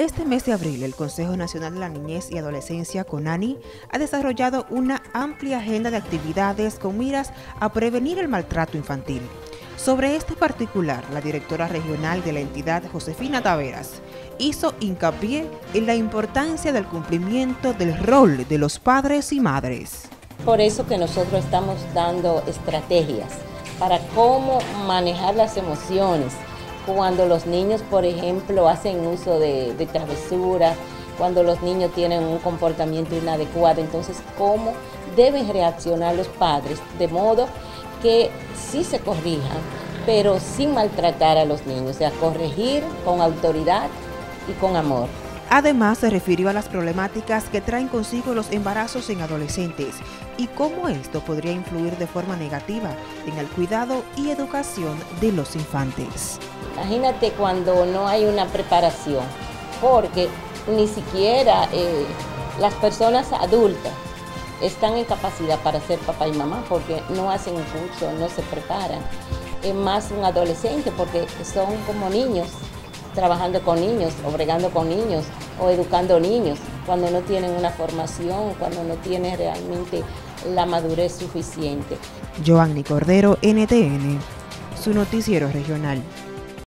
Este mes de abril, el Consejo Nacional de la Niñez y Adolescencia, CONANI, ha desarrollado una amplia agenda de actividades con miras a prevenir el maltrato infantil. Sobre este particular, la directora regional de la entidad, Josefina Taveras, hizo hincapié en la importancia del cumplimiento del rol de los padres y madres. Por eso que nosotros estamos dando estrategias para cómo manejar las emociones, cuando los niños, por ejemplo, hacen uso de, de travesuras, cuando los niños tienen un comportamiento inadecuado, entonces cómo deben reaccionar los padres de modo que sí se corrijan, pero sin maltratar a los niños, o sea, corregir con autoridad y con amor. Además, se refirió a las problemáticas que traen consigo los embarazos en adolescentes y cómo esto podría influir de forma negativa en el cuidado y educación de los infantes. Imagínate cuando no hay una preparación, porque ni siquiera eh, las personas adultas están en capacidad para ser papá y mamá porque no hacen un curso, no se preparan. Es más un adolescente porque son como niños, trabajando con niños, o bregando con niños, o educando niños, cuando no tienen una formación, cuando no tienen realmente la madurez suficiente. Joanny Cordero, NTN, su noticiero regional.